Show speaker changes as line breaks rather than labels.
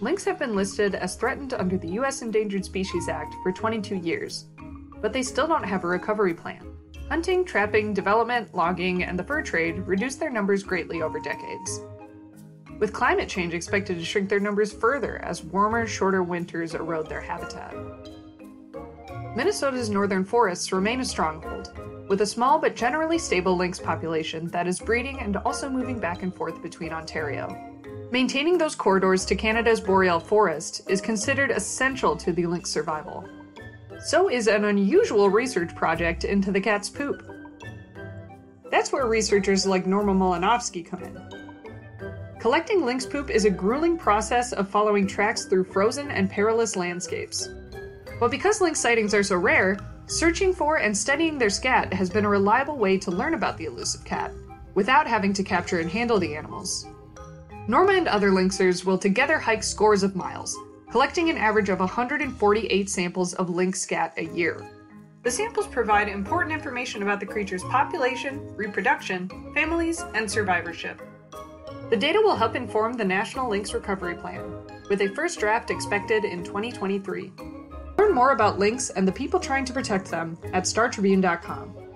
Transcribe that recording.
lynx have been listed as threatened under the U.S. Endangered Species Act for 22 years, but they still don't have a recovery plan. Hunting, trapping, development, logging, and the fur trade reduced their numbers greatly over decades. With climate change expected to shrink their numbers further as warmer, shorter winters erode their habitat. Minnesota's northern forests remain a stronghold, with a small but generally stable lynx population that is breeding and also moving back and forth between Ontario. Maintaining those corridors to Canada's boreal forest is considered essential to the lynx survival. So is an unusual research project into the cat's poop. That's where researchers like Norma Molinovsky come in. Collecting lynx poop is a grueling process of following tracks through frozen and perilous landscapes. But because lynx sightings are so rare, searching for and studying their scat has been a reliable way to learn about the elusive cat, without having to capture and handle the animals. Norma and other lynxers will together hike scores of miles, collecting an average of 148 samples of lynx scat a year. The samples provide important information about the creature's population, reproduction, families, and survivorship. The data will help inform the National Lynx Recovery Plan, with a first draft expected in 2023. Learn more about lynx and the people trying to protect them at StarTribune.com.